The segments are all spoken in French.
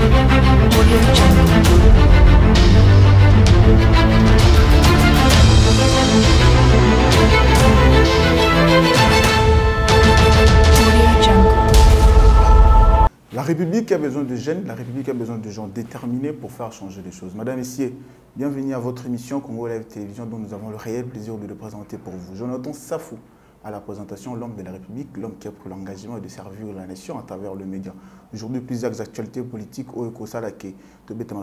La République a besoin de jeunes, la République a besoin de gens déterminés pour faire changer les choses. Madame, Messieurs, bienvenue à votre émission Congo Live Télévision dont nous avons le réel plaisir de le présenter pour vous. Jonathan Safou à la présentation, l'homme de la République, l'homme qui a pris l'engagement de servir la nation à travers le média. Aujourd'hui, plusieurs actualités politiques au Ekosalake,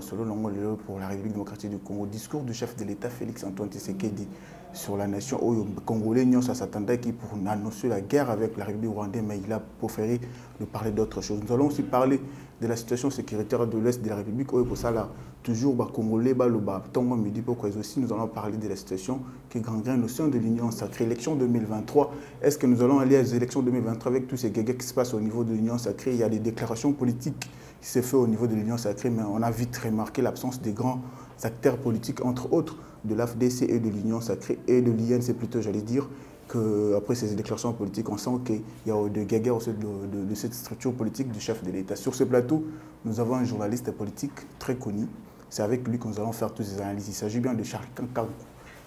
Solo, Longolelo pour la République démocratique du Congo. Discours du chef de l'État Félix Antoine Tshisekedi sur la nation au Congolais, Nyon s'attendait qui pour annoncer la guerre avec la République rwandaise, mais il a préféré de parler d'autre chose. Nous allons aussi parler de la situation sécuritaire de l'Est de la République au Ekosala, toujours bah, Congolais, bah, le bah, Tongo Midi, pourquoi aussi nous allons parler de la situation qui gangrène au sein de l'Union sacrée. Élection 2023, est-ce que nous allons aller aux élections 2023 avec tous ces guégués qui se passent au niveau de l'Union sacrée? Il y a des déclarations politiques qui se font au niveau de l'Union sacrée, mais on a vite remarqué l'absence des grands acteurs politiques, entre autres de l'AFDC et de l'Union sacrée et de l'INC plutôt, j'allais dire, qu'après ces déclarations politiques, on sent qu'il y a de guéguerre au sein de, de- de cette structure politique du chef de l'État. Sur ce plateau, nous avons un journaliste politique très connu. C'est avec lui que nous allons faire toutes ces analyses. Il s'agit bien de Charles Kankakou,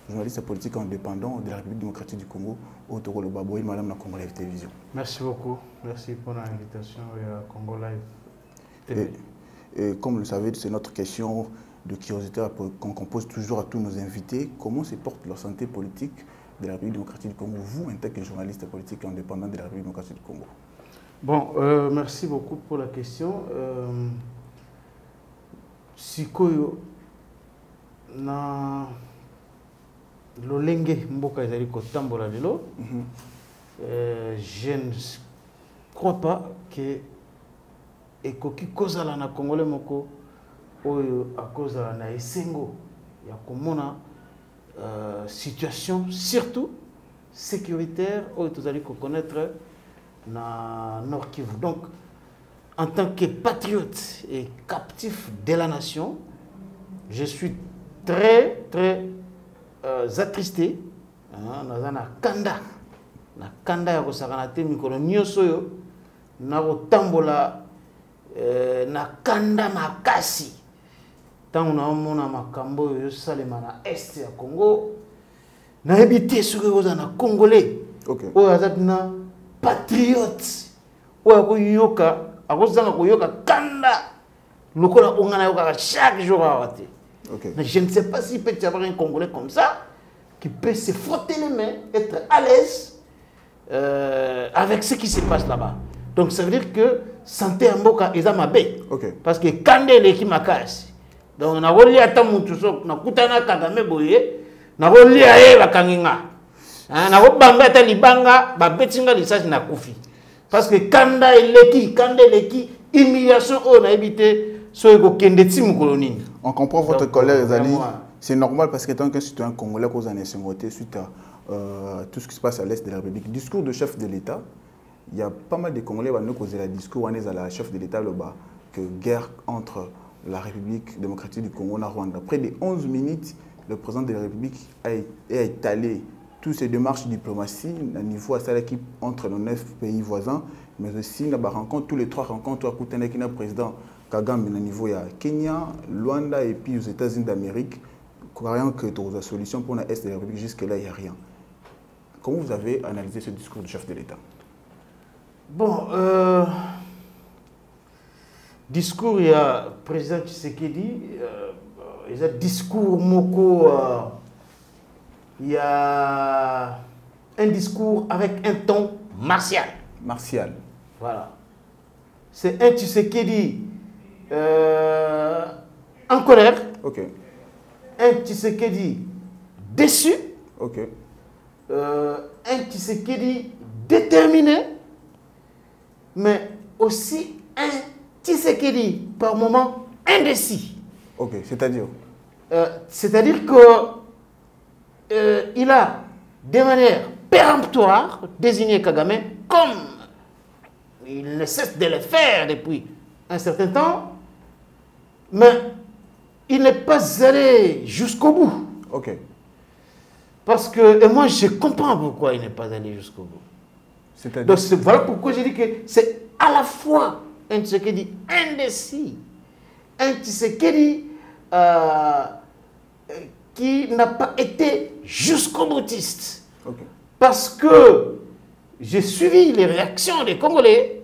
journaliste politique indépendant de la République démocratique du Congo, au Toro Baboy, Madame la Congo Live Télévision. Merci beaucoup. Merci pour l'invitation et à Congo Live Et, TV. et comme vous le savez, c'est notre question de curiosité qu'on pose toujours à tous nos invités. Comment se porte la santé politique de la République démocratique du Congo, vous, en tant que journaliste politique indépendant de la République démocratique du Congo Bon, euh, merci beaucoup pour la question. Euh, sikoyo na lolenge mboka ezali kotambola lelo euh, je ne crois pas que ekoki kozala na congolais moko oyo akozala na esengo ya komona euh, situation surtout sécuritaire oyo tozali koconnaître na nord kivu. Donc en tant que patriote et captif de la nation je suis très très euh, attristé kanda kanda kanda ntango naomona makambo oyo ezosalema na este ya congo. Nayebi te soki ekozala na congolais. Oyo aza mpena patriote. Oyo akoyoka akozanga koyoka kanda. Lokola onga nayokaka chaque jour awa te Ok. mais je ne sais pas s'il peut y avoir un Congolais comme ça qui peut se frotter les mains, être à l'aise euh, avec ce qui se passe là-bas. Donc ça veut dire que santé ya mboka eza mabe parce que kanda eleki makasi donc nakolia ata mutu so nakutana kagame boye nakolia ye bakangi nga Ah, nakobanga ata libanga babeti nga lisasi nakufi parce que kanda eleki kanda eleki humiliation oyo nayebi te so ekokende ti mokolo nini On comprend votre Donc, colère, Zali. vraiment, C'est normal parce qu'étant qu'un citoyen congolais cause en insécurité suite à euh, tout ce qui se passe à l'est de la République. Discours de chef de l'État, il y a pas mal de Congolais causé le discours on est à la chef de l'État là-bas que guerre entre la République démocratique du Congo la Rwanda. Près de 11 minutes, le président de la République a, étalé toutes ces démarches de diplomatie à niveau à celle qui entre nos neuf pays voisins, mais aussi la rencontre, tous les trois rencontres, à est le président Kagame au niveau a Kenya, Luanda et puis aux États-Unis d'Amérique, croyant que une solution pour l'Est de la République, jusque-là, il n'y a rien. Comment vous avez analysé ce discours du chef de l'État? Bon, euh, discours, il y a le président Tshisekedi, euh, il y a discours Moko, euh, il y a un discours avec un ton martial. Martial. Voilà. C'est un Tshisekedi euh, en colère, Ok, un Tshisekedi déçu, ok, euh, un Tshisekedi déterminé, mais aussi un Tshisekedi par moment indécis? ok. C'est-à-dire? Euh, C'est-à-dire que euh, il a de manière péremptoire désigné Kagame comme il ne cesse de le faire depuis un certain temps, mais il n'est pas allé jusqu'au bout. Ok. Parce que, et moi je comprends pourquoi il n'est pas allé jusqu'au bout. C'est-à-dire? Donc voilà pourquoi j'ai dit que c'est à la fois un Tshisekedi indécis un Tshisekedi euh, qui n'a pas été jusqu'au boutiste. Parce que j'ai suivi les réactions des Congolais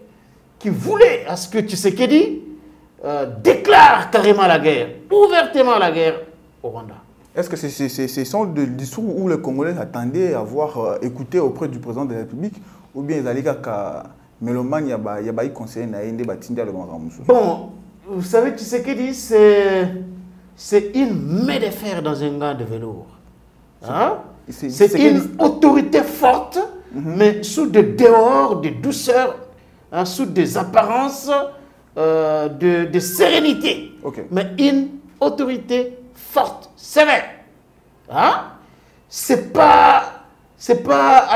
qui voulaient à ce que Tshisekedi euh, déclare carrément la guerre, ouvertement la guerre au Rwanda. Est-ce que c'est- ce sont des discours où les Congolais attendaient à avoir euh, écouté auprès du président de la République ou bien ils allaient qu'à Mélomane, il y a ba- il y a ba- il conseiller na yende batindi. Bon, vous savez, Tshisekedi, c'est c'est une main de fer dans un gant de velours. Hein? C'est- une autorité forte, mais sous des dehors, de douceur, hein, sous des apparences euh, de, de sérénité. Mais une autorité forte, sévère. Hein? C'est pas. C'est pas.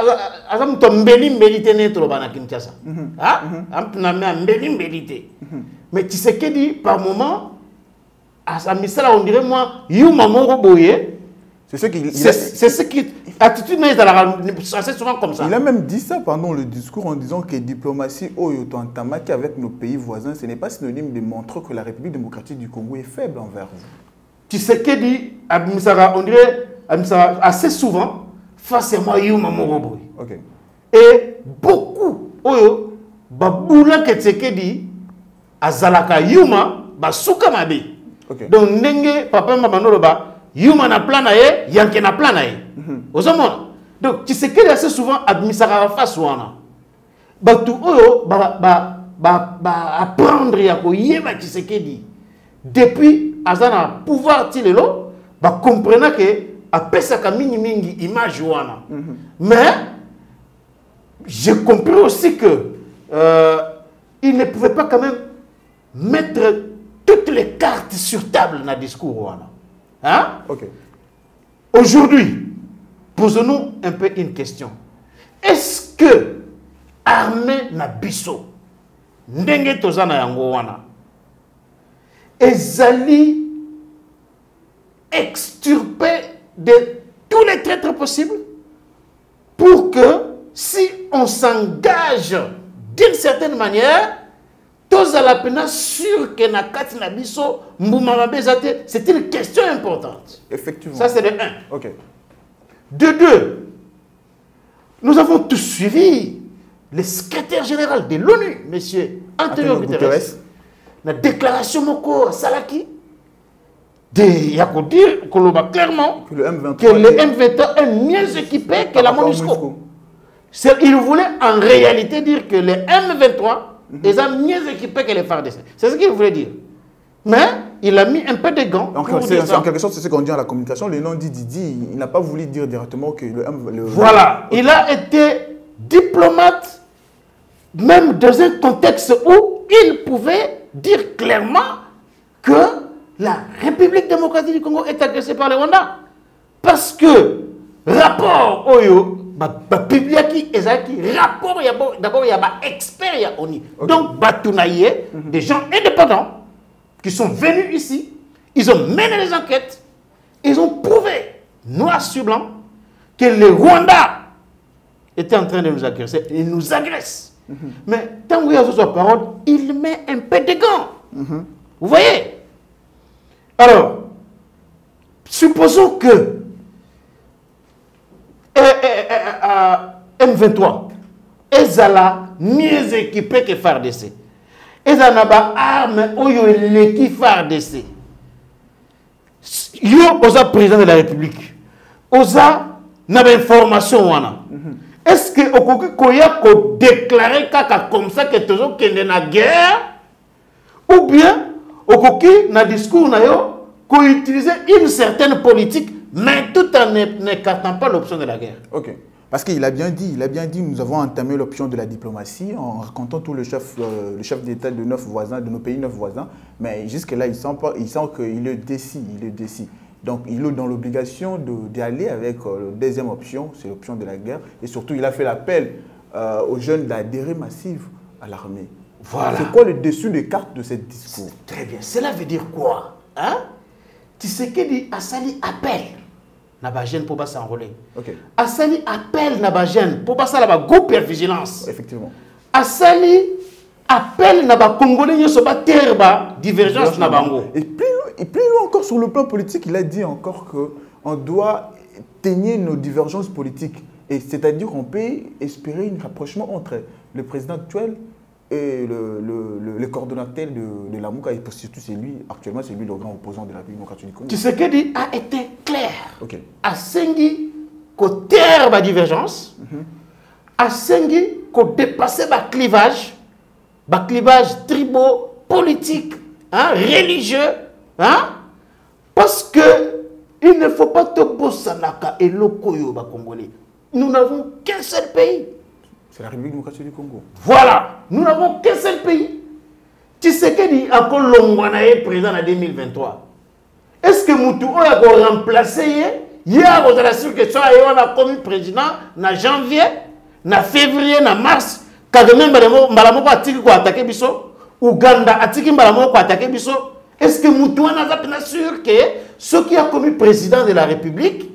Azam to mbeli mbeli te ne toloba na Kinshasa? Hein? Am tuna me a mbeli te. Mais Tshisekedi, par moment, à sa misala, on dirait moi, yuma moro boye. C'est ce qu'il il C'est ce qui. Attitude n'est assez souvent comme ça. il a même dit ça pendant le discours en disant que diplomatie Oyo Tantamaki avec nos pays voisins, ce n'est pas synonyme de montrer que la République démocratique du Congo est faible envers vous. Tshisekedi, Abimsara, on dirait, assez souvent, face à moi, yuma boye. Ok. et beaucoup oyo babulaka tshisekedi azalaka yuma basuka mabe Ok. donc ndenge papa mama noloba yuma na plan na ye yanke na plan na ye ozomona? Donc tshisekedi assez souvent abimisaka face wana bato oyo baapprendre ba, ba, ba apprendre ya koyeba tshisekedi depuis aza na pouvoir ti lelo bakomprena ke apesaka mingimingi image wana mais j'ai compris aussi que euh, il ne pouvait pas quand même mettre toutes les cartes sur table dans le discours. wana. Hein? Ok. Aujourd'hui, posons-nous un peu une question. Est-ce que armée na biso ndenge toza na yango wana ezali extirpé de tous les traîtres possibles pour que si on s'engage d'une certaine manière mpena sûr que na kati na biso mbuma mabe eza te c'est une question importante Effectivement. ça c'est de un Ok. de deux, nous avons tous suivi le secrétaire général de l'ONU, M. Antonio Guterres, la déclaration moko à Yako dire Koloba clairement Que le M23 que le est- M21 est mieux équipé que la MONUSCO. Il voulait en réalité dire que le M23 est mieux équipé que les FARDC. C'est ce qu'il voulait dire. Mais il a mis un peu de gants. En, en quelque sorte, c'est ce qu'on dit à la communication. Le nom dit Didi, il n'a pas voulu dire directement que le M. le- Voilà, il a été diplomate, même dans un contexte où il pouvait dire clairement que la République démocratique du Congo est agressée par le Rwanda. Parce que rapport oyo ezalaki rapport ya bo- d'abord ya baexpert ya oni donc bato na ye des gens indépendants qui sont venus ici ils ont mené les enquêtes ils ont prouvé noir sur blanc que le Rwanda était en train de nous agresser. Il nous agresse mais tant qu'il y a sa parole il met un peu de gants. Vous voyez? Alors supposons que eh, eh, eh, eh, M23 ezala mieux équipé que FARDC ezala na baarme oyo eleki FARDC yo oza président de la république. Oza na bainformation wana. Est ce que okoki koya kodéclare kaka comme ça que tozokende na guerre? Ou bien okoki na discours na yo koutiliser une certaine politique mais tout en n'écartant pas l'option de la guerre Ok. Parce qu'il a bien dit, il a bien dit, nous avons entamé l'option de la diplomatie en racontant tout le chef, euh, le chef d'État de neuf voisins, de nos pays neuf voisins. Mais jusque-là, il sent pas, il sent qu'il est décis, il est décis. Donc, il est dans l'obligation d'aller avec euh, la deuxième option, c'est l'option de la guerre. Et surtout, il a fait l'appel euh, aux jeunes d'adhérer massif à l'armée. Voilà. C'est quoi le dessus des cartes de ce discours? Très bien. Cela veut dire quoi hein? Tshisekedi asali appel na bagene pour s'enrôler. Ok, asali appel na bagene pour basala ba groupe ya vigilance. effectivement. asali appelle na bacongolais nyonso batere badivergence na bango Et plus, et plus loin encore sur le plan politique, il a dit encore qu'on doit tenir nos divergences politiques. Et c'est-à-dire qu'on peut espérer un rapprochement entre le président actuel et le, le, le- le coordonnateur de, de la MOUCA, et c'est lui, actuellement c'est lui le grand opposant de la République démocratique du Congo. tshisekedi a été clair. Ok. asengi kotere badivergence asengi kodépasser baclivage baclivage tribaux politique hein, religieux hein, parce que il ne faut pas tobosanaka eloko oyo bacongolais nous n'avons qu'un seul pays C'est la République démocratique du Congo. Voilà, nous n'avons qu'un seul pays. Tshisekedi akolongwa na ye président en 2023. Est-ce que mutu oyo akoremplace ye ye akozala sur que so ye wana akomi président na janvier na février na mars kagame mbala mo- mbala moko atiki koatake biso uganda atiki mbala moko koatake biso est ce que mutu wana aza mpena sûr ke soki akomi président de la république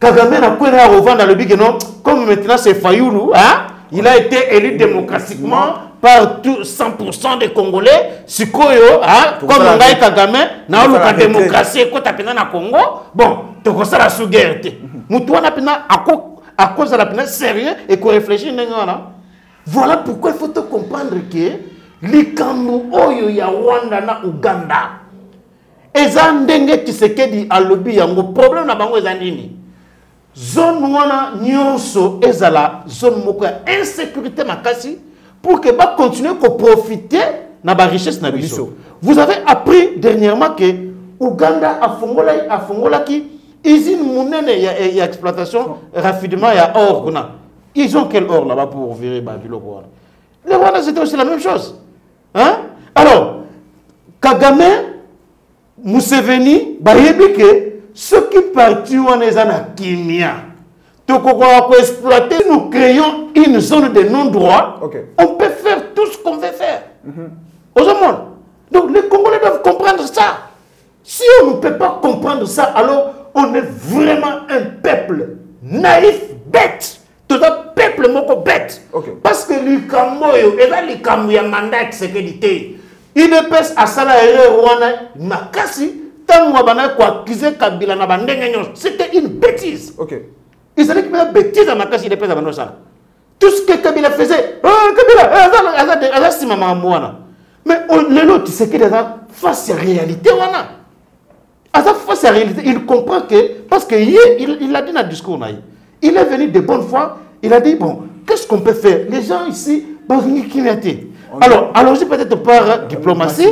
Kagame n'a pas à revendre le big non? Comme maintenant c'est Fayoulou hein? Il a été élu démocratiquement par tout 100% des Congolais. Sikoyo hein? Comme ngai la- Kagame na la retraite. démocratie ekota pena na Congo. Bon tokosala sous guerre. Te mutu wana pena ako akozala pena sérieux et ko réfléchir ndenge wana. Voilà pourquoi il faut te comprendre que likambo oyo ya Rwanda na Uganda eza ndenge Tshisekedi alobi yango. Problème na bango eza nini? Zone wana nyonso ezala zone moko ya insécurité makasi pour que bacontinue koprofite na barichesse na biso biso. vous avez appris dernièrement que uganda afongolaki afongolaki usine monene ya, ya exploitation raffinement ya or kuna ils ont quel or là-bas pour virer babiloko wana? Le rwanda c'était aussi la même chose hein? alors kagame museveni bayebi ke soki parti wana eza na kimia. Tokokoka koexploiter nous créons une zone de non droit on peut faire tout ce qu'on veut faire. Ozomona donc les congolais doivent comprendre ça. Si on ne peut pas comprendre ça alors on est vraiment un peuple naïf bête. Toza peuple moko bête. Parce que likambo oyo eza likambo ya mandat ya kisekedi te idps asala erreur wana makasi ntango abandaki koakize kabila na bandenge nyonso c'était une bêtise. Ok. ezalaki mpenza bêtise ya makasi idps abandi kosala tout ce que kabila faisait oh, kabila aza- nsima makambo wana mais lelo tisekedi aza face ya réalité wana. Aza face à la réalité il comprend que parce que il, il a dit dans le discours na ye il est venu de bonne foi il a dit bon qu'est-ce qu'on peut faire? Les gens ici balingi kimia te alors allons-y peut-être par diplomatie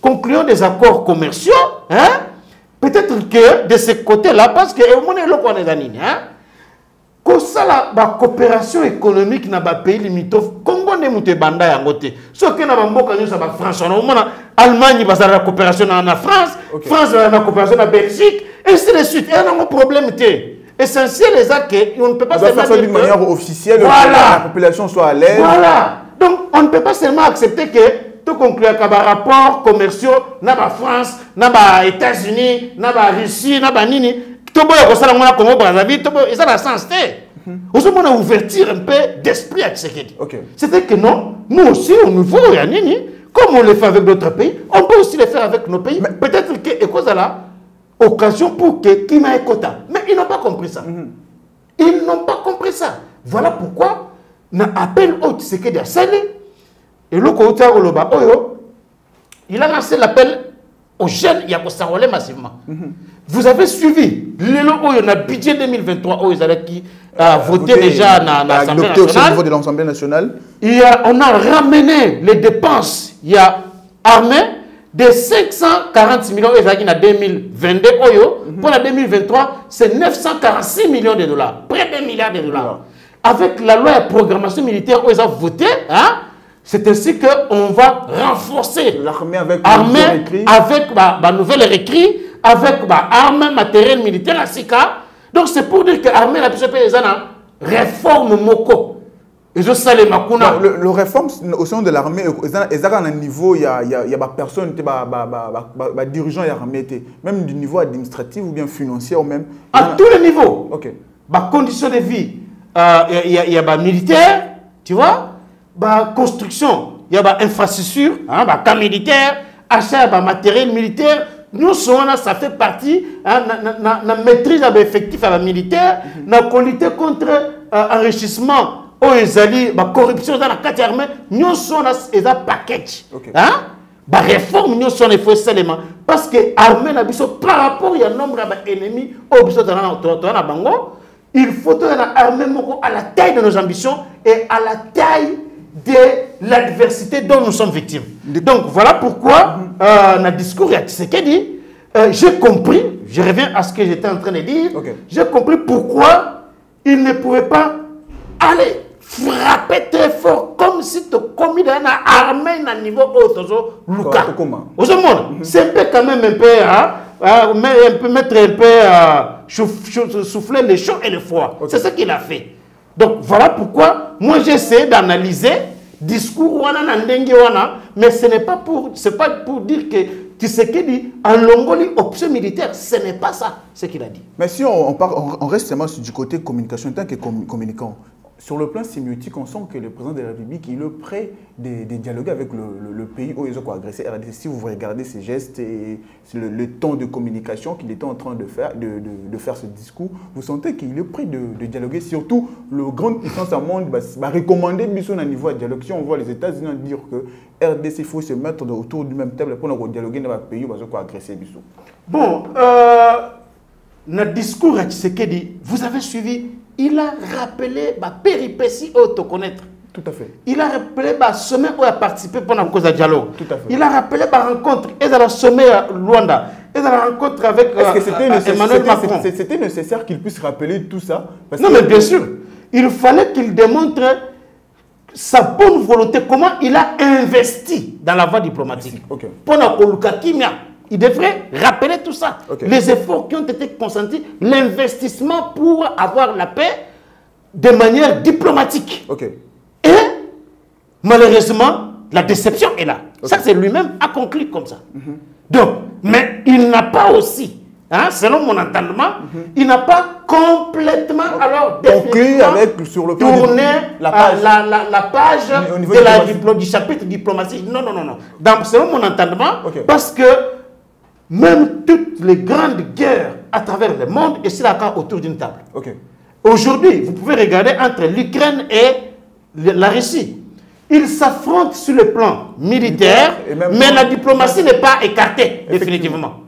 concluons des accords commerciaux hein? Peut-être que de ce côté-là parce que omoni eloko wana eza nini hein? Kosala bacoopération économique na bapays limitrophe congo nde moto ebanda yango te soki na bamboka nyonso ya bafrance wana omona allemagne bazala na coopération na, na france Ok. france bazala na coopération na belgique ainsi de suite eya nango problème te essentiel eza ke on ne peut pas On seulement faire ça d'une que- manière officielle, Voilà. que la population soit à l'aise. voilà donc on ne peut pas seulement accepter que toconcluaka barapport commerciaux na bafrance na baétats-unis na barussie na banini toboya kosala ngo na congo brazzaville toboya eza na sens te ozomona ouverture un peu d'esprit ya tshisekedi. C'était que non nous aussi au niveau ya nini. Comme on le fait avec d'autres pays on peut aussi le faire avec nos pays. Peut-être que ekozala occasion pour que kima ekota mais ils n'ont pas compris ça. Ils n'ont pas compris ça. Voilà pourquoi, na appel au Tshisekedi à Salé, et le côté Oloba Oyo, il a lancé l'appel aux jeunes à s'enrôler massivement. Vous avez suivi, le Oyo, na budget 2023, Oyo Zalaki a voté Voté, déjà dans a l'Assemblée aussi au niveau nationale. de l'Assemblée nationale. On a ramené les dépenses, il y a armé de 546 millions ezalaki na 2022 oyo. Pour la 2023 c'est 946 millions de dollars. Près d'un milliard de dollars. Avec la loi de programmation militaire oyo eza voté hein, c'est ainsi que on va renforcer L'armée avec armée avec nouvelle récrit avec ba arme matériel militaire sika. Donc c'est pour dire que armée na biso mpe eza na réforme moko. Ezosalema kuna Non, le, le réforme au sein de l'armée, ils ont un niveau, il y a, il y a, il y a des personnes, des dirigeants de l'armée, même du niveau administratif ou bien financier ou même. à tous les niveaux. Ok. bah conditions de vie euh, il y a, y a bah, militaire tu vois bah construction il y a une infrastructure, hein, bah, camp militaire, achat de matériel militaire. Nous sommes ça fait partie hein, na, na, na, na maîtrise de l'effectif militaire, na qualité contre euh, enrichissement, oh, ezali, bah, corruption dans la carte armée. Nous sommes un package. Ok. Hein? Bah, réforme nous sommes il faut seulement parce que armée na biso par rapport il y a nombre na bango il faut que l'armée à la taille de nos ambitions et à la taille de l'adversité dont nous sommes victimes. Donc voilà pourquoi, euh, dans le discours, il Tshisekedi, euh, j'ai compris, je reviens à ce que j'étais en train de dire, j'ai compris pourquoi il ne pouvait pas aller frapper très fort comme si tu commis dans l'armée à niveau haut, Vous monde, c'est un peu quand même un peu, hein, hein, un peu mettre un peu, euh, souffler le chaud et le froid. C'est ce qu'il a fait. Donc voilà pourquoi moi j'essaie d'analyser discours wana na mais ce n'est pas pour, c'est pas pour dire que tu sais qu'il dit en Longoli option militaire, ce n'est pas ça, ce qu'il a dit. Mais si on, part- on- reste seulement du côté communication, tant que commu- communicant, sur le plan sémiotique, on sent que le président de la République il est prêt de, dialoguer avec le, pays où ils ont agressé RDC. Si vous regardez ses gestes et le, temps de communication qu'il était en train de faire, de, faire ce discours, vous sentez qu'il est prêt de, dialoguer. Surtout, le grande puissance au monde va, va recommander Bisson à niveau de dialogue. Si on voit les États-Unis dire que RDC, il faut se mettre autour du même table pour dialoguer dans le pays où ils ont agressé Bisson. Bon, euh, notre discours à Tshisekedi, vous avez suivi, il a rappelé ma péripétie autoconnaître. Tout à fait. Il a rappelé le sommet où il a participé pendant cause de dialogue. Tout à fait. Il a rappelé la rencontre et dans le sommet à Luanda. Et dans la rencontre avec que c'était euh, Emmanuel Macron. c'était- nécessaire qu'il puisse rappeler tout ça? Parce Non, que- mais bien sûr. Il fallait qu'il démontre sa bonne volonté, comment il a investi dans la voie diplomatique. Ok. Pendant Koluka Kimia, il devrait rappeler tout ça. Les efforts qui ont été consentis, l'investissement pour avoir la paix de manière diplomatique. Et malheureusement, la déception est là. Ça, c'est lui-même a conclu comme ça. Donc, mais il n'a pas aussi, hein, selon mon entendement, il n'a pas complètement alors Conclu avec, sur le tourné du- la page. la, la- la page de la du chapitre diplomatique. Non, non, non, non. Selon mon entendement, parce que même toutes les grandes guerres à travers le monde, et c'est là quand autour d'une table. Ok. Aujourd'hui, vous pouvez regarder entre l'Ukraine et la Russie. Ils s'affrontent sur le plan militaire, mais la diplomatie n'est pas écartée définitivement.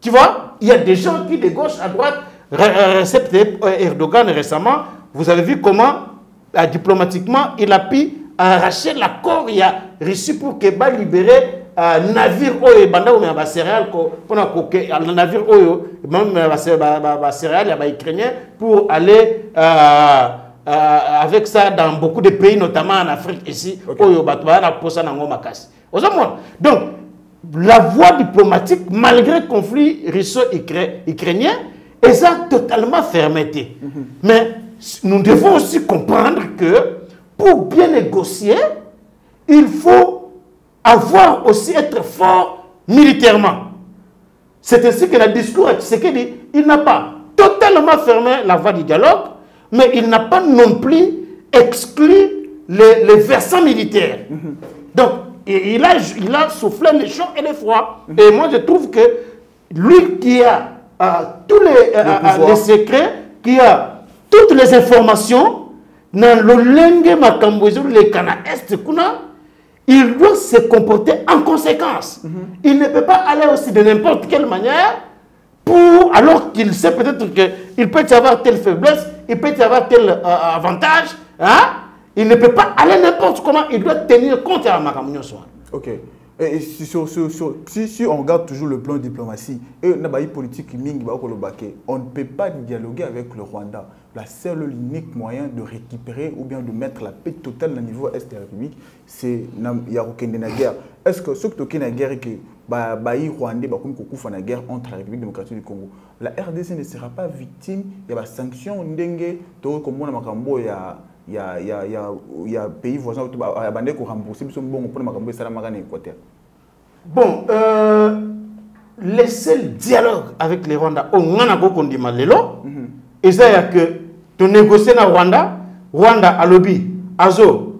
Tu vois, il y a des gens qui, de gauche à droite, Re- Recep Erdogan récemment, vous avez vu comment, euh, diplomatiquement, il a pu arracher l'accord il y a Russie pour va libérer navire oyo banda ou ba céréales ko pona ko ke le navire oyo même ya ukrainien pour aller euh, euh, avec ça dans beaucoup de pays notamment en Afrique ici oyo bato ba na posa nango makasi. Ozomona. Donc la voie diplomatique, malgré le conflit russo-ukrainien, est totalement fermetée. Mais nous devons aussi comprendre que pour bien négocier, il faut avoir aussi être fort militairement. C'est ainsi que le discours de Tshisekedi, il n'a pas totalement fermé la voie du dialogue, mais il n'a pas non plus exclu les, les versants militaires. Donc, il a, il a soufflé les chaud et les froids. Et moi, je trouve que lui qui a euh, tous les, euh, euh, les secrets, qui a toutes les informations, dans le lenge makambo ezolo leka na est kuna il doit se comporter en conséquence. Il ne peut pas aller aussi de n'importe quelle manière pour, alors qu'il sait peut-être qu'il peut y avoir telle faiblesse, il peut y avoir tel euh, avantage, hein? il ne peut pas aller n'importe comment, il doit tenir compte à Makamunyo Swan. Ok. Et si, si, on regarde toujours le plan diplomatie, et politique on ne peut pas dialoguer avec le Rwanda. La seule unique moyen de récupérer ou bien de mettre la paix totale au niveau est de la République, c'est a la guerre. Est-ce que ce que la guerre que yi Rwandais ba comme kufa na guerre entre la République démocratique du Congo, la RDC ne sera pas victime, a des sanctions ndenge to comme on a, il y a, il y a, il y a pays voisins qui ont remboursé biso mbongo mpona makambo esalamaka na équateur. Bon, euh, le seul dialogue avec les Rwandais, au Ngana Kondima Lelo, et ça, il y a que tu négocies na Rwanda, Rwanda, Alobi, Azo,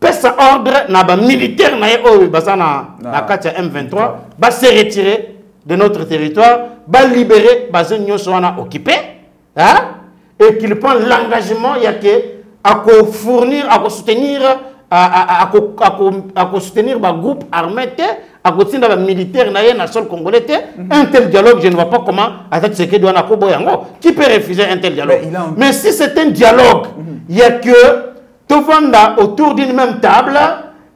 apesa ordre na bamilitaire na ye oyo baza na, na Ah. kati ya m23 base retirer de notre territoire balibere bazone nyonso wana occupé hein? et qu'il prend l'engagement ya ke akofournir akosoutenir akosoutenir bagroupe armé te akotinda bamilitaire na ye na sol congolais te. Un tel dialogue je ne vois pas comment ata tshisekedi wana akoboya yango qui peut refuser un tel dialogue. Mais si c'est un dialogue il y a que tovanda autour d'une même table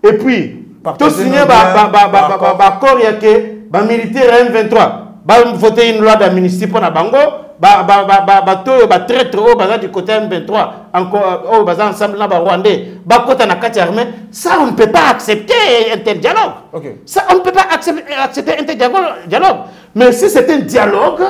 et puis biens, baccord ya ke bamilitaire ya m23 bavote une loi d'amnistie mpo na bango ba- ba- ba- ba- bato oyo batraître oyo baza du côté ya m23 encore oyo baza ensemble na barwandais. Bakota na kati armée. Ça on ne peut pas accepter un tel dialogue. Ça on ne peut pas accepter, accepter un tel dialogue, mais si c'est un dialogue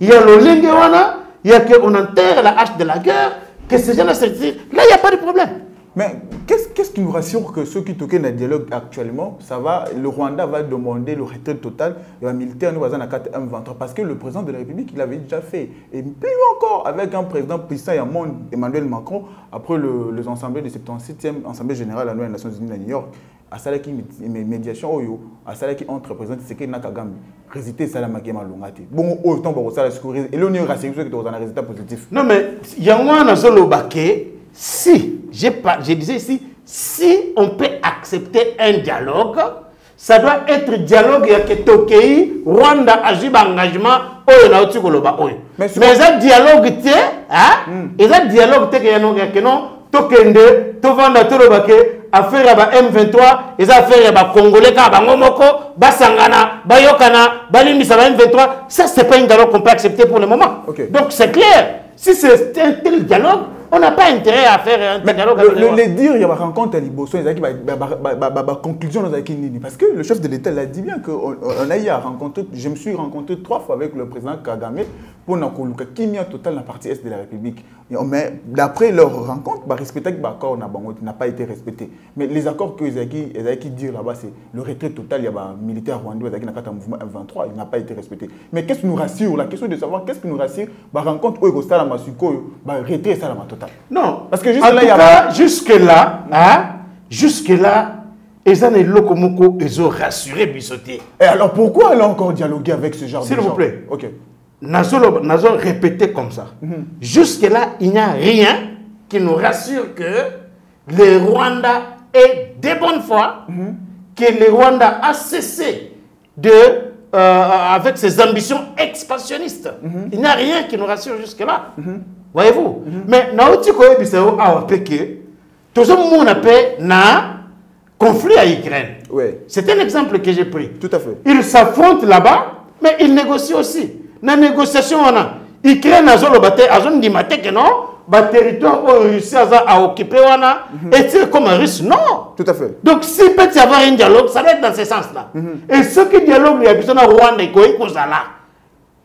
il y a le wana il y a qu'on enterre la hache de la guerre que ces gens-là se retirent. Là il n'y a pas de problème Mais qu'est-ce qui nous rassure que ceux qui toquent le dialogue actuellement, ça va, le Rwanda va demander le retrait total de la militaire nous à 4 M23 parce que le président de la République, il l'avait déjà fait. Et plus encore, avec un président puissant un monde, Emmanuel Macron, après le, les assemblées de 77e Assemblée générale à les Nations Unies à New York, à Salaki médiation oyo, à Salaki entre président Tshisekedi na Kagame, résultat Salamaki Malongate. Bon, autant pour ça la sécurité. Et l'on y aura que tu un résultat positif. Non, mais yango wana nazoloba ke si je, par- je disais ici si on peut accepter un dialogue ça doit être dialogue ya ke tokei rwanda azwi baengagement oyo nauti koloba oyo. Mais eza dialogue te hein? eza dialogue te ke yano ya ke non tokende tovanda toloba ke affaire ya ba m23 eza affaire ya bacongolais kaka bango moko basangana bayokana balimbisa ba m23. Ça c'est pas un dialogue qu'on peut accepter pour le moment. Ok. donc c'est clair. Si c'est un tel dialogue on n'a pas intérêt à faire un tel dialogue Le, avec le, les dire, il y a une rencontre à Liboso, il y a une conclusion. Parce que le chef de l'État l'a dit bien qu'on on a eu à rencontrer, je me suis rencontré trois fois avec le président Kagame pour Nakoluka, qui mis total dans la partie est de la République. Mais d'après leur rencontre, bah, respecter que l'accord n'a pas été respecté. Mais les accords que Ezaki dit là-bas, c'est le retrait total, il y a un militaire rwandais, Ezaki n'a mouvement M23, il n'a pas été respecté. Mais qu'est-ce qui nous rassure La question de savoir qu'est-ce qui nous rassure bah, rencontre où Ego Salama Suko, bah, retrait Salama total. non Parce que jusque en là, tout il y a- cas jusque là hein, jusque là eza na eloko moko ezorassure biso te Et alors pourquoi elle a encore dialogué avec ce genre S'il de vous gens? plaît. Ok. Nazo, répété comme ça. Jusque-là, il n'y a rien qui nous rassure que le Rwanda est de bonne foi, que le Rwanda a cessé de, euh, avec ses ambitions expansionnistes. Il n'y a rien qui nous rassure jusque-là. Voyez-vous? Mais nauti ko bisao awa peke, tozo mona pe na conflit à Ukraine. C'est un exemple que j'ai pris. tout à fait. Ils s'affrontent là-bas, mais ils négocient aussi. Na négociation, on a. Ukraine a zolo bate, a zone dimate que non, ba territoire où Russie a occupé, on a, et c'est comme un russe, non? Tout à fait. Donc, s'il peut y avoir un dialogue, ça doit être dans ce sens-là. Et ce qui dialogue, il y a besoin de Rwanda, il y a là.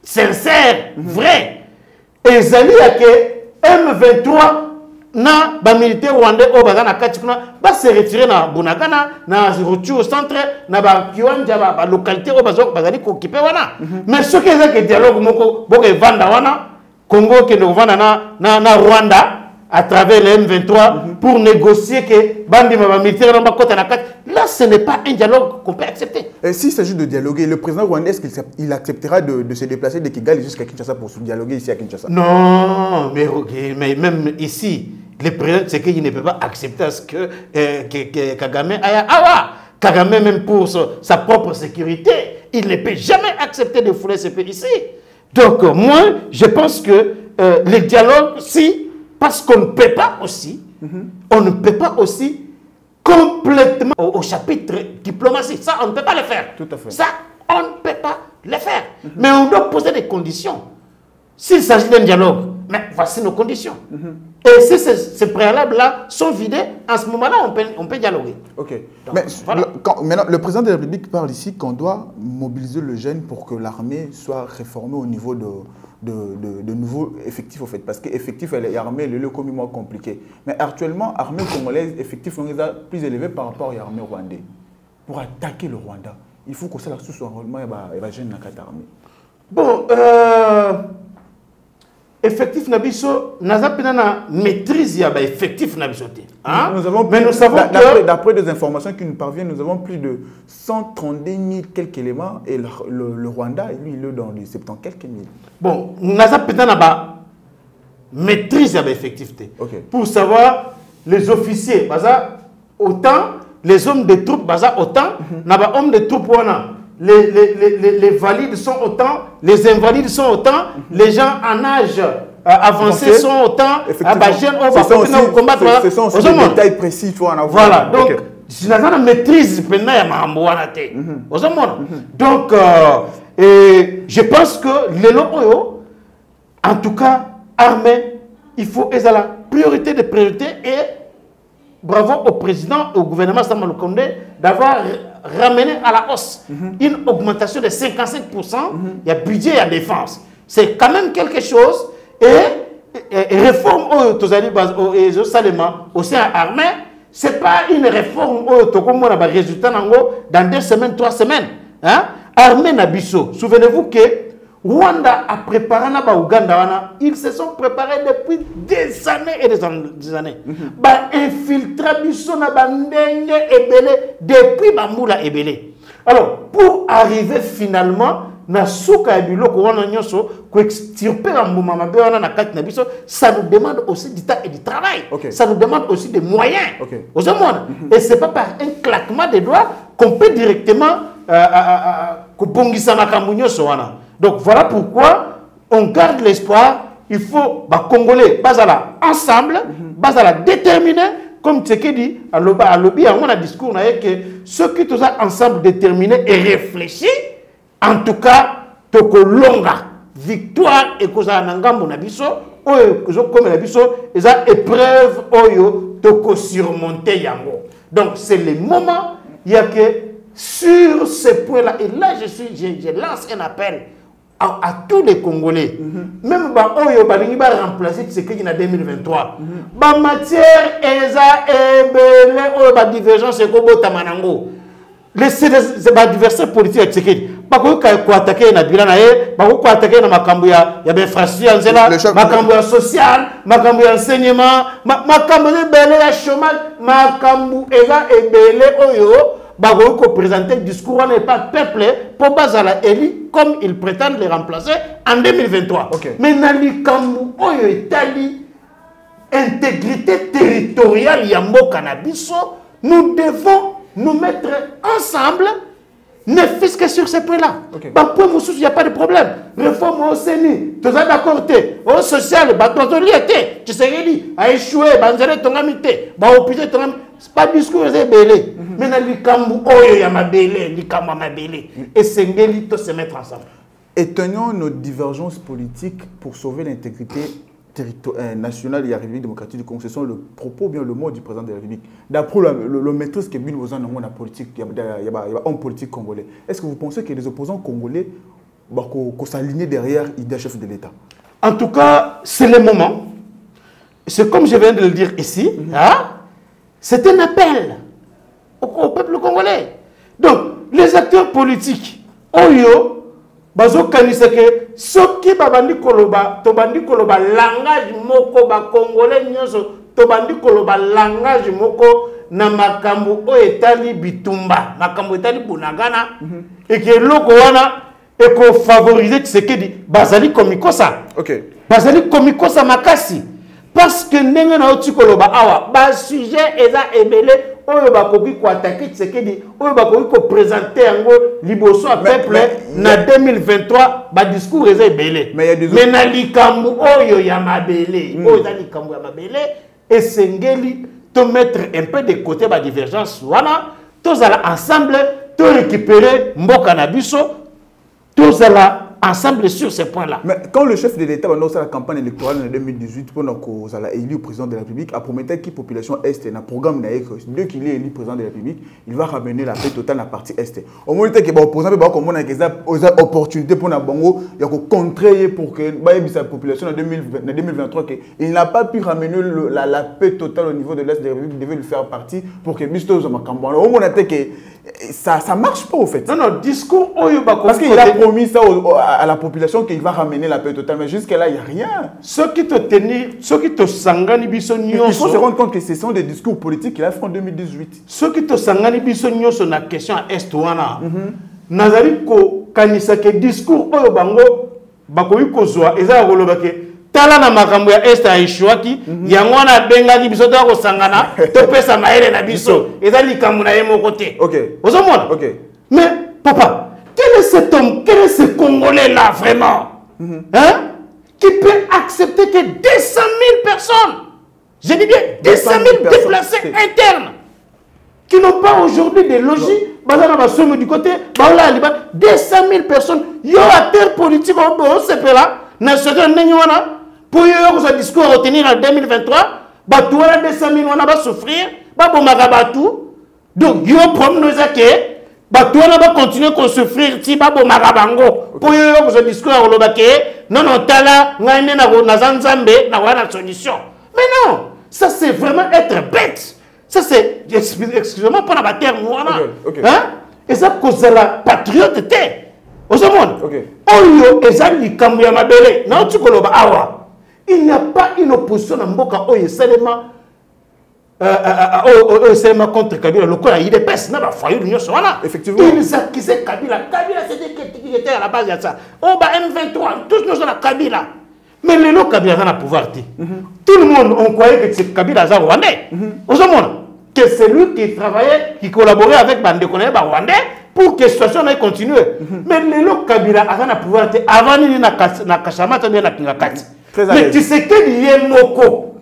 Sincère, vrai. Et Zali a que M23 na ba militaire rwandais oyo baza na kati kuna base retire na au centre na bakiwanja ba, ba localité oyo bazali kookipe wana. Mais soki ezaki dialogue moko boka evanda wana congo okende kovanda na, na, na rwanda à travers le M23 pour négocier que bandima bamilitaire na bakota na kati. Là ce n'est pas un dialogue qu'on peut accepter. Et s'il s'agit de dialoguer, le président rwandais, est-ce qu'il acceptera de, de se déplacer de Kigali jusqu'à Kinshasa pour se dialoguer ici à Kinshasa? Non, mais, mais même ici, le président Tshisekedi ne peut pas accepter à ce que, euh, que, que Kagame aille à Awa. Kagame, même pour sa, sa propre sécurité, il ne peut jamais accepter de fouler ce pays ici. Donc, euh, moi, je pense que euh, le dialogue, si, parce qu'on ne peut pas aussi, on ne peut pas aussi complètement au, au chapitre diplomatie. Ça, on ne peut pas le faire. Tout à fait. Ça, on ne peut pas le faire. Mais on doit poser des conditions. S'il s'agit d'un dialogue, mais voici nos conditions. Et si ces, ces préalables-là sont vidés, en ce moment-là, on peut, on peut dialoguer. Ok. Donc, Mais voilà. le- quand- maintenant, le président de la République parle ici qu'on doit mobiliser le jeune pour que l'armée soit réformée au niveau de, de, de- de nouveaux effectifs, au fait. Parce qu'effectif, elle est armée, le comme moins compliqué. Mais actuellement, armée congolaise, effectif, on est plus élevé par rapport à l'armée rwandaise. Pour attaquer le Rwanda, il faut que ça sous son enrôlement et va jeune dans cette armée. Bon, euh, effectif na biso naza na maîtrise ya baeffectif na biso te hein? Nous avons mais nous savons que D'après des informations qui nous parviennent, nous avons plus de 132 000 quelques éléments et le, le- le Rwanda, lui, il est dans les 70 quelques mille. bon naza mpena na ba maîtrise ya te Ok. pour savoir les officiers baza autant les hommes de troupes baza autant na bahommes de troupes wana les, les, les, les, les valides sont autant les invalides sont autant les gens en âge euh, avancé sont autant bajeunes oyo Ce sont bakoki na aussi- kokombattre ce- sont aussi des détails précis, il faut en avoir. Voilà, donc, Ok. si naza na maîtrise mpenza ya makambo wana te ozomona donc euh, et je pense que lelo oyo en tout cas armée il faut ezala priorité de priorité et bravo au président et au gouvernement Sama Lukonde d'avoir ramené à la hausse. Une augmentation de 55% il y a budget à défense. C'est quand même quelque chose. Et, et- et réforme oyo tozali bas- o- ezosalema au sein ya armée c'est pas une réforme oyo tokomona barésultat nango dans deux semaines trois semaines hein? armée na biso souvenez-vous que Rwanda a préparé na Ouganda wana, ils se sont préparés depuis des années et des, an- des années. Ba infiltra biso na bandenge ebele depuis bambula ebele. Alors pour arriver finalement na suka ya biloko wana nyonso ko extirper bambuma mabe wana na kati na biso, ça nous demande aussi du temps et du travail. Ça nous demande aussi des moyens. Ok. Aux hommes. Et c'est pas par un claquement de doigts qu'on peut directement euh, euh, euh, makambo nyonso wana. Donc voilà pourquoi on garde l'espoir. Il faut bah, Congolais, bazala ensemble, bazala déterminé, comme Tsekedi, à lobby, on a un discours na que ceux qui tous ensemble déterminés et réfléchis, en tout cas, tokolonga victoire ekozala na ngambo na biso oyo ezokomela biso eza épreuve oyo tokosurmonte yango. Donc c'est le moment ya que sur ce point là et là je, suis, je, je lance un appel à, à tous les congolais. Même baoyo balingi baremplace tshisekedi na 2023 bamatière eza ebele oyo badivergence ekobotama nango les baadversaire politique ya tshisekedi. Bakoki koatake na bilan na ye bakoki koatake na makambo ya ya bainfrastructure ya nzela makambo ya social makambo ya enseignement ma- makambo eza ebele ya chômage makambo eza ebele oyo bakoki koprésente discours wana epa peuple mpo bazala eli comme ils prétendent les remplacer en 2023 Ok. mais na likambo oyo etali intégrité territoriale ya mboka na biso nous devons nous mettre ensemble ne fût-ce que sur ce point-là Ok. bapoint mosusu ya pas de problème. Réforme au seni toza d'accord te au social bato bazolia te tshisekedi aéchoué banzela etongami te bahopitau etongami pas discours ebele mais na likambo oyo ya mabele likambo ya mabele esengeli to se mettre ensemble Éteignons nos divergences politiques pour sauver l'intégrité euh, nationale de la République démocratique du Congo. Ce sont le propos, bien le mot du président de la République. D'après le, le, le maîtrise que Bill Bozan a la politique, il y a, un politique congolais. Est-ce que vous pensez que les opposants congolais bah, qu'on qu'on s'aligne derrière l'idée chef de l'État? En tout cas, c'est le moment. C'est comme je viens de le dire ici. hein, c'est un appel au, au peuple congolais. Donc, les acteurs politiques, Oyo, bazokanisa ke soki babandi koloba tobandi koloba langage moko bakongole nyonso tobandi koloba langage moko na makambo oyo etali bitumba makambo etali bunagana eke eloko wana ekofavorize tshisekedi bazali komikosa. Bazali komikosa makasi parce que ndenge nauti koloba awa basujet eza ebele oyo bakoki koatake tshisekedi oyo bakoki koprésente yango liboso ya peuple na 2023 badiscours eza ebele. Mais il y a des mais na likambo oyo ya mabele oyo eza likambo ya mabele esengeli to mettre un peu de côté badivergence wana tozala ensemble to récupérer mboka na biso tozala ensemble sur ce point là Mais quand le chef de l'État lancer la campagne électorale en 2018 pour qu'on soit élu président de la République, a promis que la population Est, dans le programme, dès qu'il est élu président de la République, il va ramener la paix totale dans la partie Est. Au moins, il y a opposant, comme on a des opportunités pour Bango, il y a contrer pour que la population en 2020 en 2023, que il n'a pas pu ramener la, paix totale au niveau de l'Est de la République, il devait le faire partie pour que Bisto Zamakamba. Au a dit que ça ne marche pas au fait. non non discours Parce qu'il a promis ça au- à à, à la population qu'il va ramener la paix totale. Mais jusqu'à-là, il n'y a rien. soki totenir soki tosangani biso Il faut se rendre compte que ce sont des discours politiques qu'il a fait en 2018. soki tosangani biso nyonso na question ya est wana nazali kokanisa ke discours oyo bango bakoki kozwa eza ya koloba ke tala na makambo ya este aeshuaki yango wana abengaki biso toya kosangana topesa mayele na biso. Eza likambo na ye moko te. Ozomona? Ok. mais papa quel est cet homme quel est ce congolais là vraiment hein? qui peut accepter que 200 000 personnes je dis bien 200 000 personnes, déplacés internes qui n'ont pas aujourd'hui de logis, na basomo du côté, baola liba 200 000 personnes, yo acteur politique au bo sepela, na soki ndenge wana, pour yo ko discours à retenir en 2023, batu wana 200 000 wana ba souffrir, ba bomaka batu. Donc yo problème eza ke batu wana ba continuer ko souffrir ti ba bomaka bango. Pour yo ko discours à loba ke non non tala ngai ne na ko na nzambe na wana solution. Mais non, ça c'est vraiment être bête. Ça, c'est, excusez-moi, pour la terre noire. Ok, ok. Hein? Et ça, cause de la patriote. Au monde. Ok. Oyo, et ça, likambo ya mabele. Non, tu koloba awa. Il n'y a pas une opposition dans Mboka Oyo, seulement. Euh, euh, euh, euh, seulement contre Kabila. Le quoi, il est peste, n'a là. Effectivement. Ils accusaient Kabila. Kabila, c'était qui était à la base de ça. Oh, bah, M23, tous nous sommes à Kabila. Mais les lots Kabila dans le pouvoir. ti. Tout le monde, on croyait que c'est Kabila Azar Rwandais. Au monde, que c'est lui qui travaillait, qui collaborait avec Bande Koneye Rwandais pour que la situation ait continué. Mais les lots Kabila avant le pouvoir, ti, avant il na na Kachamata, il na Kingakati. Très à Mais l'aise. tu sais que lié Moko.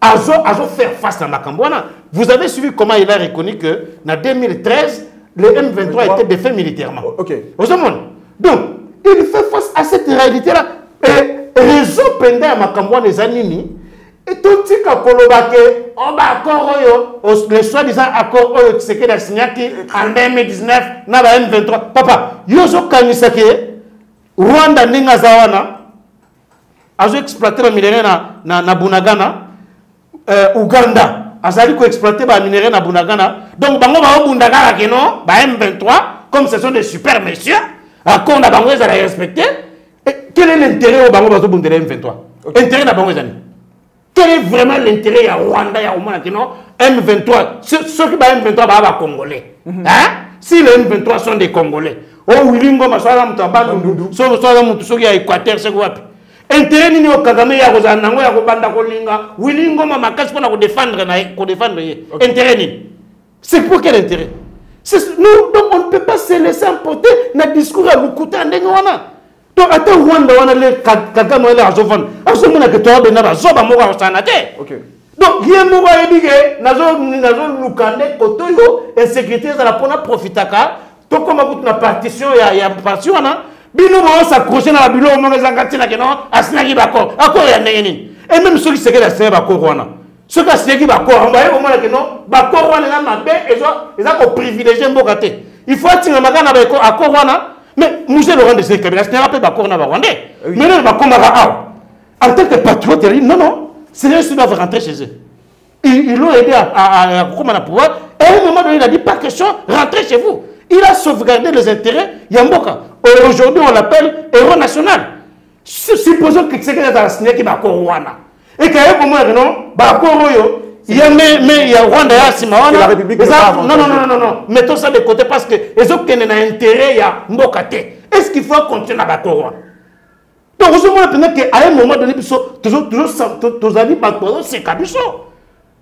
Azo, azo faire face à. Vous avez suivi comment il a reconnu que, en 2013, le M23 était défait militairement. Ok. Au monde. Donc, il fait face à cette réalité-là. Et réseau pendant à Makambouana les années, et tout ce qu'on koloba que, on va accord le soi-disant accord oyo, c'est que la signé en 2019, na ba M23. Papa, yozo kanisa ke, Rwanda ninga zawana, azo exploiter ba minerai na, na, na Bunagana, euh, Uganda. Azali koexploiter ba minerai na Bunagana. Donc bango baobunda kaka keno ba M23 comme ce sont des super messieurs accord na bango ezala respecté? Quel est l'intérêt oyo bango bazobundela M23? Intérêt na bango ezali. Quel est vraiment l'intérêt ya Rwanda ya omona keno M23 Ce- soki ba M23 baa ba congolais hein? Si les M23 sont des congolais o wili ngoma so aza moto ya bandundu so so aza moto soki ya équateur soki wapi intérêt nini oyo kagame ya kozala nango ya kobanda kolinga? Wili ngoma makasi mpona kodefendre na ye kodefendre ye. Intérêt nini? C'est pour quel intérêt? Nous, donc on ne peut pas se laisser emporter na discours ya lokuta ya ndenge wana. Donc ata rwanda wana le Ka- kagame wana azovanda. Azomona ke toya bena bazoba moko akosana te. Donc ye moko ayebi ke nazoluka nde kote oyo insécurité ezala mpona profitaka. Tokóma kutu na partition ya, ya parti wana bino boosacroche na babiloko moko ezanga ntina keno asinaki bakor akor ya ndenge nini e même soki sekeli asinaki bakor wana soki asinyaki bakor baye komona keno bakor wana eza mabe eza- koprivilégie mboka te il faut atingama kaka na baakor wana mais musée laurent de sekabila asinyaka mpe bakor na barwandais mais nano bakomaka awa en tant que patriote, dit non, non, doivent rentrer chez eux. Ils l'ont aidé à, à, à, à à pouvoir. Et à un moment donné, il a dit pas question, rentrez chez vous. Il a sauvegardé les intérêts Yamboka. Aujourd'hui, on l'appelle héros national. Supposons que c'est quelqu'un qui a qui va Rwanda. Et qu'à un moment donné, non, bah, Koroyo, il y a mais mais il y a Rwanda, il y a Simawana. La République Non, non, non, non, non. Mettons ça de côté parce que les autres qui ont intérêt, il y a. Est-ce qu'il faut continuer à Bakoro donc ozomona mpenza ke à un moment donné biso tozo- tozo- to- tozali bato bazoseka biso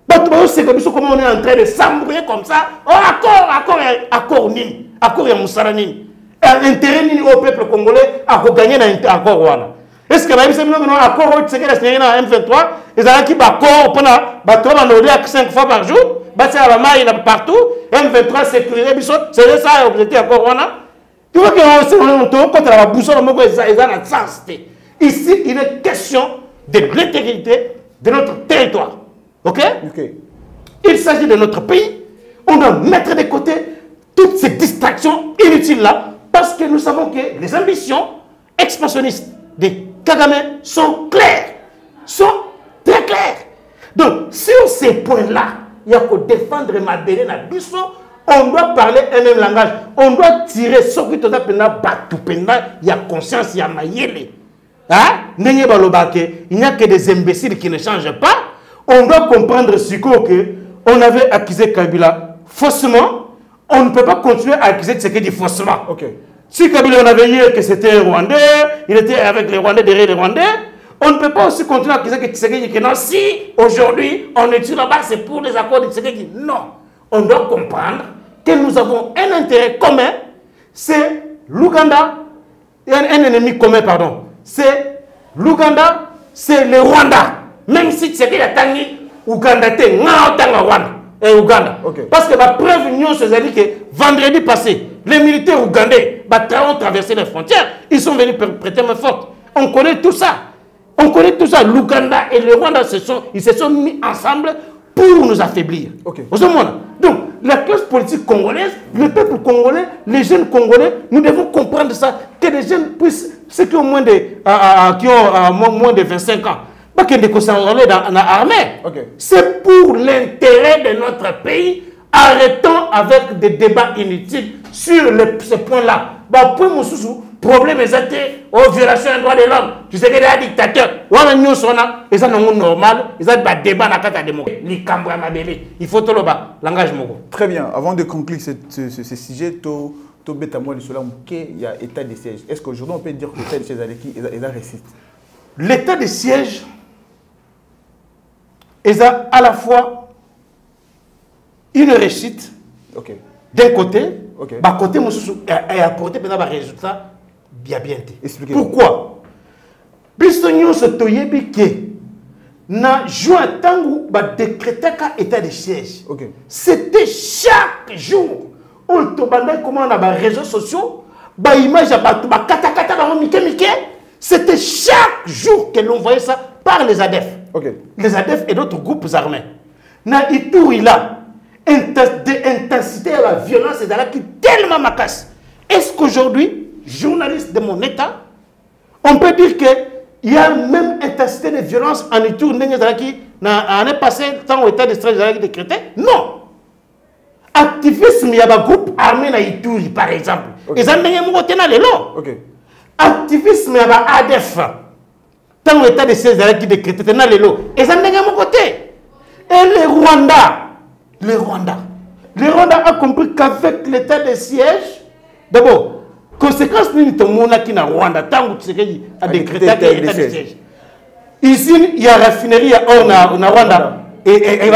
bato bazoseka biso comment on est en train de s'embrouiller comme ça. Oh accord accord accord nini accord ya mosala nini. Intérêt nini au peuple congolais akoganye na accord wana. Est ce que bayebisa bino keno accord oyo tisekeli asinyaki na m23 ezalaki baaccord mpona bato oyo banoliaka 5 fois par jour. Batiaka bamai na partout. M23 sécurise biso. C'est ça objectif accord wana. Tu vois que tokotela babusolo moko eza na sens te ici il est question de l'intégrité de notre territoire ok? Il s'agit de notre pays on doit mettre de côté toutes ces distractions inutiles là parce que nous savons que les ambitions expansionnistes de Kagame sont claires sont très claires donc sur ces points là il y a que défendre na biso On doit parler un même langage. On doit tirer ce que tu as il y a conscience, il y a mayele. Hein? Il n'y a que des imbéciles qui ne changent pas. On doit comprendre ce que on avait accusé Kabila faussement. On ne peut pas continuer à accuser Tshisekedi faussement. Ok. Si Kabila, on avait dit que c'était un Rwandais, il était avec les Rwandais derrière les Rwandais, on ne peut pas aussi continuer à accuser que Tshisekedi que non, si aujourd'hui on est là-bas, c'est pour les accords de Tshisekedi. Non. On doit comprendre que nous avons un intérêt commun, c'est l'Ouganda, un, un ennemi commun, pardon. C'est l'Ouganda, c'est le Rwanda. Même si Tshisekedi a tangi Ouganda, te nga otanga Rwanda. Et Ouganda. Ok. Parce que la preuve, nous, c'est que vendredi passé, les militaires ougandais bah, ont traversé les frontières. Ils sont venus pr- prêter main forte. On connaît tout ça. On connaît tout ça. L'Ouganda et le Rwanda, se sont, ils se sont mis ensemble pour nous affaiblir. Donc, la classe politique congolaise, le peuple congolais, les jeunes congolais, nous devons comprendre ça. Que les jeunes puissent, ceux qui ont moins de, ah, ah, qui ont, ah, moins de 25 ans, pas ne s'enrôler dans l'armée. C'est pour l'intérêt de notre pays. Arrêtons avec des débats inutiles sur le- ce point-là. Bah, point mosusu, problème exacté, aux violations des droits de l'homme. Tu sais que les dictateurs, wana nyonso wana, eza nango normal, eza ba débat na kata démocratie. Likambo ya mabele. Il faut toloba langage moko. Très bien. Avant de conclure ce, ce, ce, ce sujet, to, to beta moi cela, il y a état de siège. Est-ce qu'aujourd'hui on peut dire que l'état de siège est récite L'état de siège est à la fois une réussite d'un côté, bah côté et apporter maintenant un résultat bien bien. Pourquoi? Biso nyonso toyebi ke na juin ntango badécrétaka état de siège. C'était chaque jour. Oyo tobandaki komona na baréseaux sociaux baimage ya bato bakatakata bango mike mike. C'était chaque jour que l'on voyait ça par les adef Les ADF et d'autres groupes armés. Na de intensité de la violence est qui tellement macasse. Est-ce qu'aujourd'hui, journaliste de mon état, on peut dire que il y a même intensité de violence en ezalaki na année passée, tant au état de ezalaki décrété Non. Activisme, il y a un groupe armé na Ituri, par exemple. Moko te na lelo Ok. activisme ya ba adf ntango état de siège ezalaki décrété te na lelo. Eza ndenge moko te. Et le rwanda le rwanda le rwanda a compris qu'avec l'état de siège d'abord conséquence nini tomonaki na rwanda ntango tshisekedi adécrétaki décrété état de siège. usine ya raffinerie ya or na, rwanda e-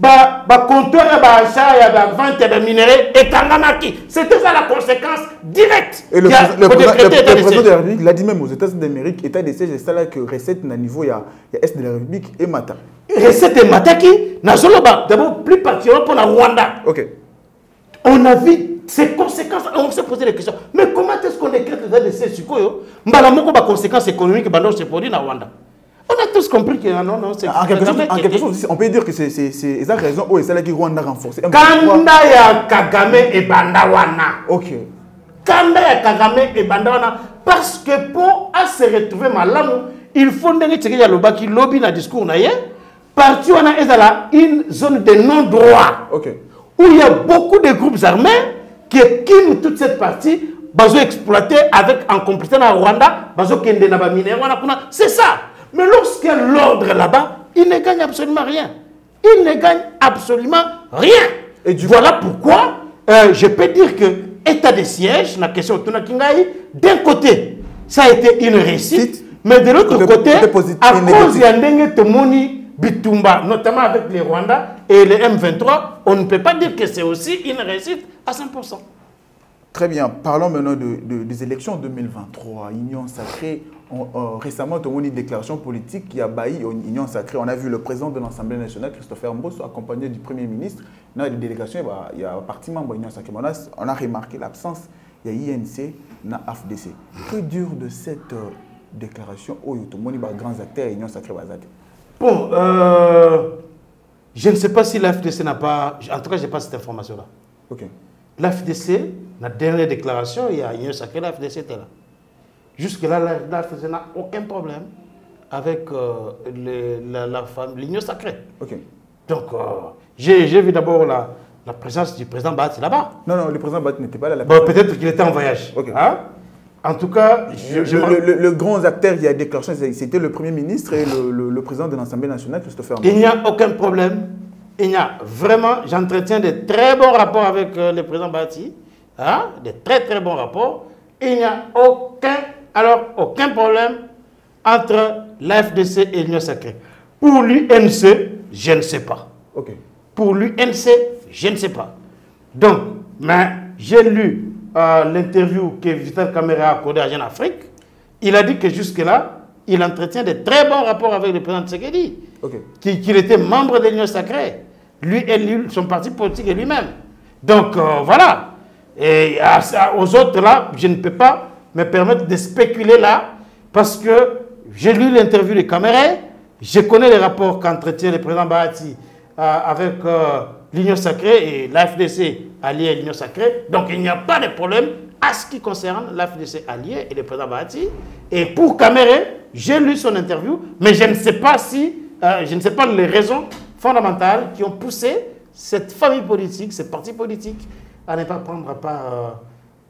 ekangamaki ba ya baachat ya bavente ya baminerai ekangamaki c'était ça la conséquence directe Et le, ya président- le, président- le- le de président de la République l'a dit même aux États-Unis d'Amérique, état de siège, c'est ça là que recette na niveau, il y a, il y a Est de la République et Mata. recette emataki nazoloba d'abord plus particulièrement pour la rwanda. Ok. on a vu ces conséquences on s'est posé des questions. Mais comment est-ce qu'on décrète l'état de siège sikoyo? Mbala moko baconséquences économiques bando se produit na rwanda on a tous compris que non non c'est En quelque, jamais en quelque aussi, on peut dire que c'est ont raison. Oh, et c'est là qui Rwanda renforcé. Kanda ya kagame ebanda wana Ok. kanda ya kagame ebanda wana parce que pour à se retrouver malamu il faut ndenge tshisekedi alobaki lobi na discours na ye parti wana ezala une zone de non droit Ok. où il y a beaucoup de groupes armés qui équiment toute cette partie bazo exploiter avec en complicité na Rwanda bazo kende na ba minéraux c'est ça mais lorsqu'il y a l'ordre là-bas il ne gagne absolument rien il ne gagne absolument rien Et du voilà pourquoi euh, je peux dire que état de siège la question de Kingai d'un côté ça a été une réussite mais de l'autre Côté- à cause ndenge tomoni bitumba notamment avec les Rwandais et les M23 on ne peut pas dire que c'est aussi une réussite à 100% Très bien. Parlons maintenant de, de- des élections 2023. Union sacrée. On- euh, récemment, on a eu une déclaration politique qui a bailli une Union sacrée. On a vu le président de l'Assemblée nationale, Christopher Mbosso, accompagné du Premier ministre. Dans les délégations, il y a- un parti membre de l'Union sacrée. On a, on a remarqué l'absence. A INC, a AFDC. Que dire de cette euh, déclaration monde est grands acteurs et Union sacrée. Bon, euh, je ne sais pas si la FDC n'a pas. En tout cas, je n'ai pas cette information-là. Ok. La FDC, la dernière déclaration, il y a Union Sacrée, la FDC était là. Jusque-là, la, FDC n'a aucun problème avec euh, la, la femme- l'Union Sacrée. Donc, euh, j'ai vu d'abord la, la présence du président Bat là-bas. Non, non, le président Bat n'était pas là. Bon, peut-être qu'il était en voyage. Ok. Hein? En tout cas, je, je le, grand acteur qui a déclenché, c'était le Premier ministre et le, président de l'Assemblée nationale, Christopher il n'y a aucun problème. Il y a vraiment, j'entretiens de très bons rapports avec euh, le président Bati. Hein? De très très bons rapports. Il n'y a aucun, alors aucun problème entre l'AFDC et l'Union sacrée. Pour l'UNC, je ne sais pas. Pour l'UNC, je ne sais pas. Donc, mais j'ai lu euh, l'interview que Vital Kamera a accordée à Jeune Afrique. Il a dit que jusque-là, il entretient de très bons rapports avec le président Tshisekedi, Ok. qui- qu'il était membre de l'Union sacrée. Lui et lui, son parti politique et lui-même. Donc, euh, voilà. Et à aux autres, là, je ne peux pas me permettre de spéculer là, parce que j'ai lu l'interview de Kamera, je connais les rapports qu'entretient le président Bahati euh, avec euh, l'Union sacrée et l'AFDC allié à l'Union sacrée. Donc, il n'y a pas de problème à ce qui concerne l'AFDC allié et le président Bahati. Et pour Kamere, j'ai lu son interview, mais je ne sais pas si, euh, je ne sais pas les raisons fondamentales qui ont poussé cette famille politique, ce parti politique, à ne pas prendre part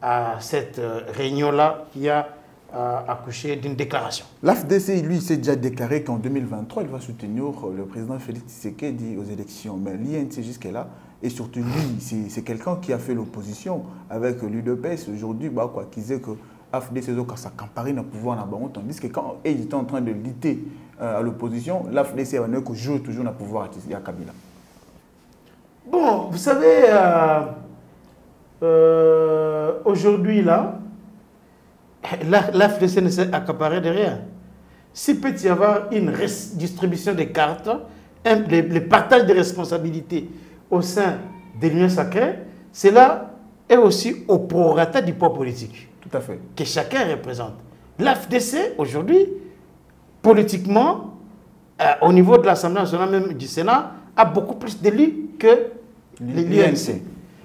à cette euh, réunion-là qui a euh, accouché d'une déclaration. L'AFDC, lui, s'est déjà déclaré qu'en 2023, il va soutenir le président Félix Tshisekedi aux élections. Mais l'INC jusque-là, et surtout lui, c'est quelqu'un qui a fait l'opposition avec l'UDPS. Aujourd'hui, bah, quoi, qui disait que l'AFDC, quand ça campagne au pouvoir, le Baron, tandis que quand ils étaient en train de lutter euh, à l'opposition, l'AFDC a que joue toujours dans le pouvoir à Kabila. Bon, vous savez, euh, euh, aujourd'hui, là, la- l'AFDC ne s'est accaparé de rien. S'il peut y avoir une distribution des cartes, un- le, le partage des responsabilités au sein de l'Union sacrée, cela est aussi au prorata du poids politique Tout à fait. que chacun représente. L'AFDC, aujourd'hui, politiquement, euh, au niveau de l'Assemblée nationale, même du Sénat, a beaucoup plus d'élus que l'UNC.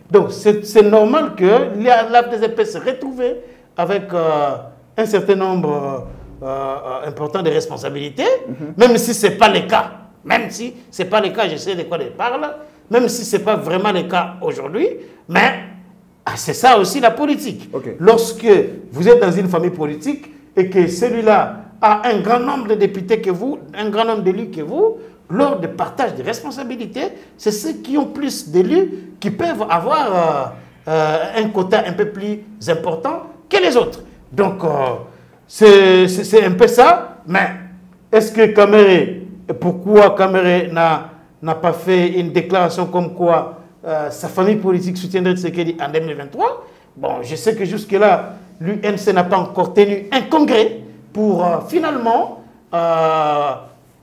Donc, c'est normal que l'AFDC puisse se retrouver avec euh, un certain nombre euh, euh, important de responsabilités, même si ce n'est pas le cas. Même si ce n'est pas le cas, je sais de quoi je parle, même si ce n'est pas vraiment le cas aujourd'hui, mais ah, c'est ça aussi la politique. Lorsque vous êtes dans une famille politique et que celui-là a un grand nombre de députés que vous, un grand nombre d'élus que vous, lors du partage des responsabilités, c'est ceux qui ont plus d'élus qui peuvent avoir euh, euh, un quota un peu plus important que les autres. Donc, euh, c'est un peu ça. Mais est-ce que Kamere, pourquoi Kamere n'a pas fait une déclaration comme quoi sa famille politique soutiendrait Tshisekedi en 2023 Bon, je sais que jusque-là, l'UNC n'a pas encore tenu un congrès pour finalement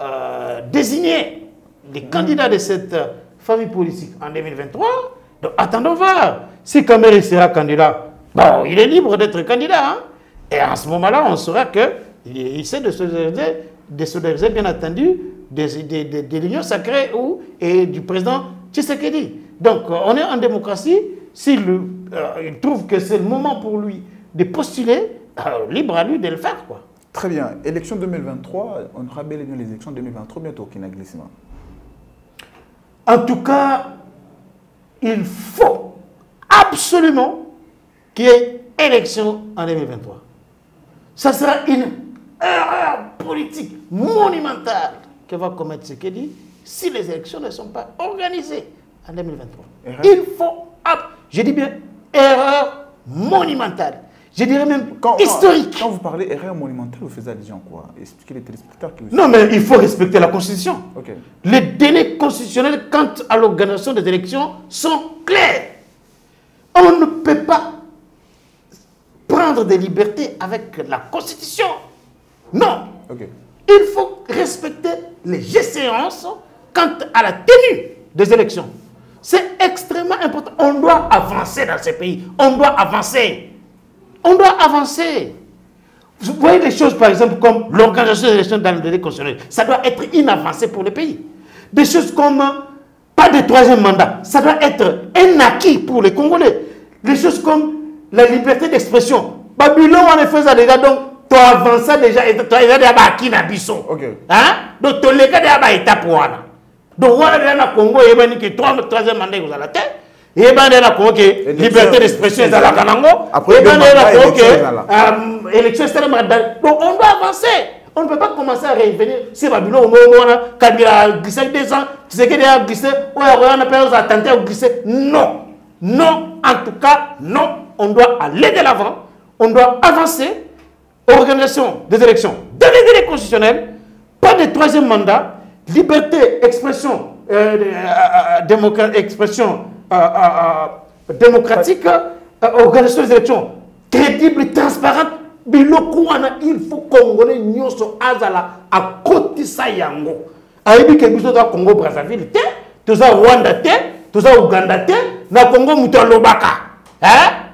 euh, désigner les candidats de cette euh, famille politique en 2023. Donc attendons voir. Si Kamere sera candidat, bon, il est libre d'être candidat. hein. Et à ce moment-là, on saura qu'il il sait de solidariser, de solidariser, bien entendu, de, de- l'Union sacrée ou, et du président Tshisekedi. Donc, euh, on est en démocratie. S'il euh, trouve que c'est le moment pour lui de postuler, libre à lui de le faire. Quoi. Très bien. Élection 2023, on aura bel et bien les élections 2023, bientôt aucun glissement. En tout cas, il faut absolument qu'il y ait élection en 2023. Ça sera une erreur politique monumentale que va commettre ce dit si les élections ne sont pas organisées en 2023. Erreur. Il faut, je dis bien, erreur monumentale. Je dirais même Quand, historique. Quand, vous parlez erreur monumentale, vous faites allusion à quoi? Expliquez les téléspectateurs qui vous Non, mais il faut respecter la Constitution. Les délais constitutionnels quant à l'organisation des élections sont clairs. On ne peut pas prendre des libertés avec la Constitution. Non. Il faut respecter les échéances quant à la tenue des élections. C'est extrêmement important. On doit avancer dans ce pays. On doit avancer. On doit avancer. Vous voyez des choses, par exemple, comme l'organisation des élections dans le délai constitutionnel. Ça doit être une avancée pour le pays. Des choses comme pas de troisième mandat. Ça doit être un acquis pour les Congolais. Des choses comme la liberté d'expression. Babylone, en effet, ça déjà, donc, tu as avancé déjà, et tu as déjà acquis na biso. Ok. Hein? Donc, tu as déjà étape wana. Donc, voilà, déjà, na Congo, il y a troisième mandat, vous allez eyeba nde ke Élection- liberté d'expression ezalaka nango. Après eyeba deux nde na mandats, congo élection ke ezala. euh, élection esalemaka dans- donc on doit avancer. On ne peut pas commencer à revenir sur babiloko moko wana kabila aglisse deux ans tshisekedi aglisse oyo akoyana mpe oza tente aglisse non. Non. En tout cas non. On doit aller de l'avant. On doit avancer. Organisation des élections. Dans les délais constitutionnels pas de troisième mandat. Liberté expression euh, euh, euh, démocra- expression démocratique euh, organisation des élections. Crédible transparente wana il faut congolais nyonso azala akotisa yango. Ayebi ke biso toza congo brazzaville te toza rwanda te toza uganda te na congo moto alobaka. Hein?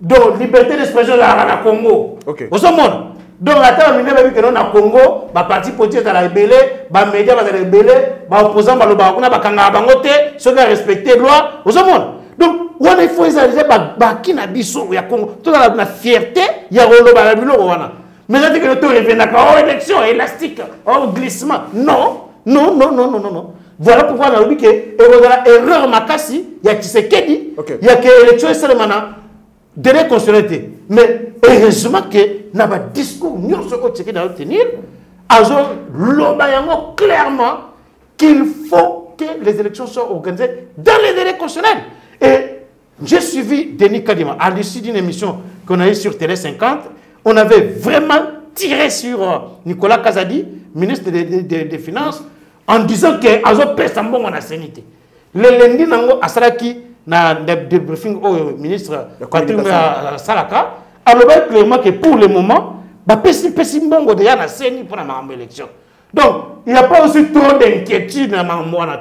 donc liberté d'expression ezalaka na congo. Ok. ozomona donc ata baminde bayebi keno na congo baparti politique ezala ebele bamédia bazala ebele baopposant balobaka kuna bakangaka bango te soki arespecte loi ozomona donc wana il faut ezala deja ba- baki na biso ya congo. Tozala na fierté ya koloba na biloko wana mais eza te keno torevenaka o élection élastique. O glissement. Non. Non non non non non non. Voilà pourquoi nalobi ke ekozala erreur makasi ya tshisekedi. Ya ke élection esalema na délai constitutionnel mais heureusement ke na badiscours nyonso oyo tshisekedi azotenir azoloba yango clairement qu'il faut que les élections soient organisées dans les délais constitutionnels. Et j'ai suivi Denis Kadima. À l'issue d'une émission qu'on a eue sur Télé 50 on avait vraiment tiré sur euh, Nicolas Kazadi ministre des, des- des- des finances en disant que azopesa mbongo na seni te lelendi nango asalaki na debriefing oyo ministre patrick asalaka alobaki clairement que pour le moment bapesi pesi mbongo deja na seni mpona makambo élection. Donc il n'y a pas aussi trop d'inquiétude na makambo wana.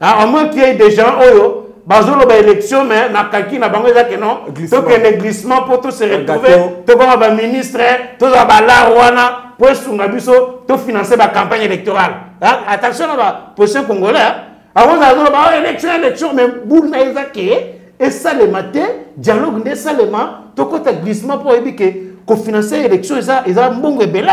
Ah, à moins qu'il y ait des gens oyo bazoloba élection mais na kaki na bango eza ke non. Glissement. tokende glissement mpo tose retrouve gâteau. tokoma baministre tozala balar wana mpo esunga biso tofinance bacampagne électorale. Ah, attention na baposition congolais akozala azoloba élection élection mais buna eza ke esalema te dialogue nde esalema tokɔta glissement mpo oyebi ke kofinance élection eza eza mbongo ebele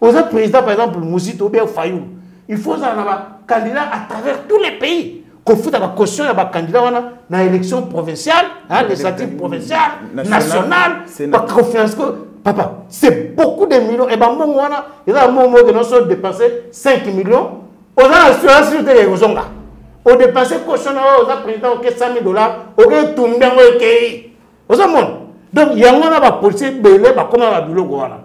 oza président par exemple muzito obien fayou il faut ozala na bacandidat à travers tous les pays. Kofuta bacaution ya bacandidat wana na élection provinciale hein, législative provinciale National, nationale baconfiance papa c'est beaucoup de millions. E bambongo wana eza bambongo moko ke noso dépenser 5 millions. Oza na assurance te kozonga odepense caution na oyo oza président oke 100 000 dollars oke tumbi yango ekei ozomona donc yango wana bapolisier ebele bakóma na babiloko wana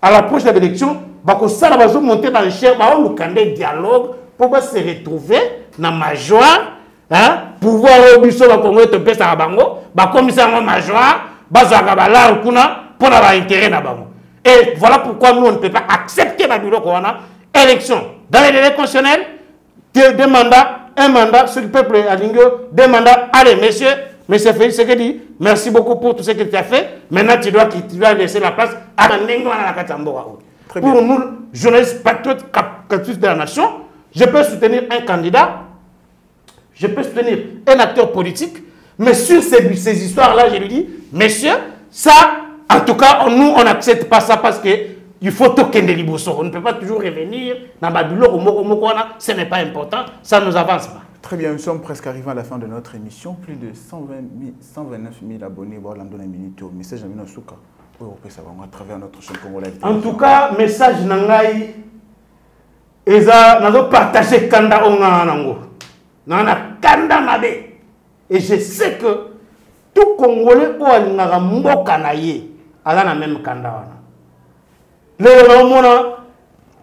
à l'approche ya baélection bakosala bazomonte baenchère baoluka nde dialogue mpo base retrouver na majoire hein, pouvoir oyo biso bakongo topesaka bango. Bakomisa yango majoire bazwaka balare kuna mpo na baintérêt na bango. Et voilà pourquoi nous ne peut pas accepter babiloko wana élection. Dans les délais constitutionnels deux mandats, un mandat, que le peuple dit, deux mandats. Allez, monsieur, monsieur Félix Sekedi, merci beaucoup pour tout ce que tu as fait. Maintenant, tu dois, tu dois laisser la place à à Pour nous, journalistes patriotes cap- captifs de la nation, je peux soutenir un candidat, je peux soutenir un acteur politique, mais sur ces, ces histoires-là, je lui dis, messieurs, ça, en tout cas, nous, on n'accepte pas ça parce que il faut token de liboso. On ne peut pas toujours revenir dans Babylone, ce n'est pas important, ça ne nous avance pas. Très bien, nous sommes presque arrivés à la fin de notre émission. Plus de 120 000 129 000 abonnés. Voilà, on a une minute au message à Souka. à travers notre chaîne congolaise. En tout cas, message nangai eza nazo partager kanda onga nango. Nana kanda mabe. Et je sais que tout Congolais oyo alingaka mboka na ye aza na même kanda wana.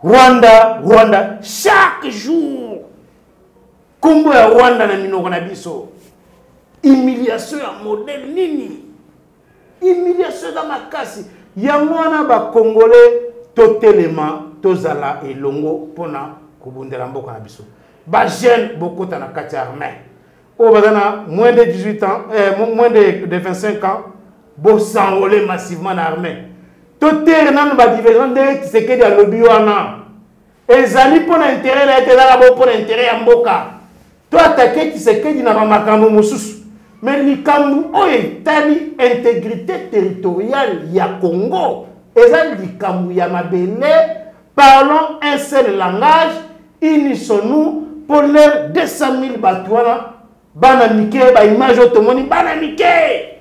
Rwanda, Rwanda chaque jour. Kombo ya Rwanda na minoko na biso. Humiliation ya modèle nini? humiliation eza makasi. Yango wana bakongole totelema tozala elongo mpona kobundela mboka na biso. Bajeune bokota na kati ya armée. Oyo baza na moins de 18 ans eh, mo- moins de, de 25 ans bosanrole massivement na armée totere nano badiversion ndenge tisekedi alobi wana. Ezali mpona intere na ye te ezala bo mpona intere ya mboka. To atake tisekedi na bamakambo mosusu. Me likambo oyo etali intégrité territoriale ya congo eza likambo ya mabele. Parlons un seul langage unissons-nous mpo lere 200 000 bato wana. Bana mike baimage oyo tomoni bana mike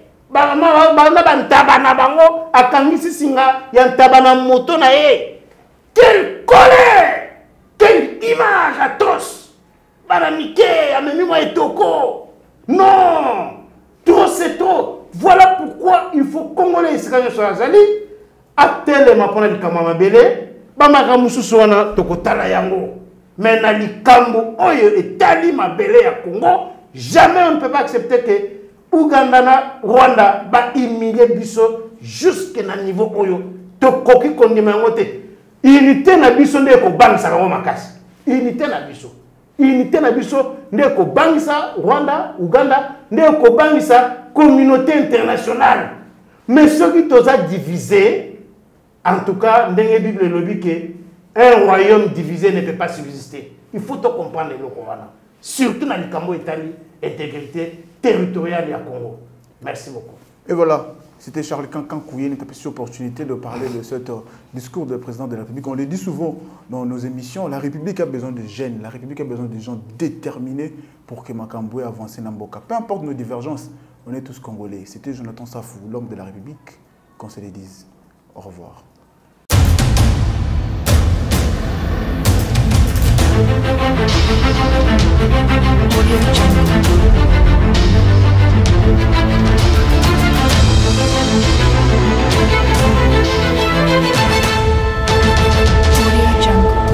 akangisi singa quelle colère quelle image atroce. Etoko. Non trop c'est trop. Voilà pourquoi il faut congolais esika nyonso azali atelema mpona likambo ya mabele. Me na likambo oyo etali mabele ya congo jamais on ne peut pas accepter que uganda na rwanda bahumilie biso jusque na niveau oyo. Tokoki kondima yango te. Unité na biso nde ekobangisaka yango makasi. Unité na biso. Unité na biso nde ekobangisa rwanda uganda nde ekobangisa communauté internationale. Mais soki toza divise en tout cas ndenge bible elobi ke un royaume divisé ne peut pas subsister. Il faut to comprendre eloko wana surtout na likambo etali intégrité territoriale ya congo merci beaucoup Et voilà, c'était Charles Cancan Kouye, une cette opportunité de parler de ce discours du président de la République. On le dit souvent dans nos émissions, la République a besoin de jeunes, la République a besoin de gens déterminés pour que Makamboué avance dans. Peu importe nos divergences, on est tous Congolais. C'était Jonathan Safou, l'homme de la République, qu'on se les dise. Au revoir. Audio Jungle.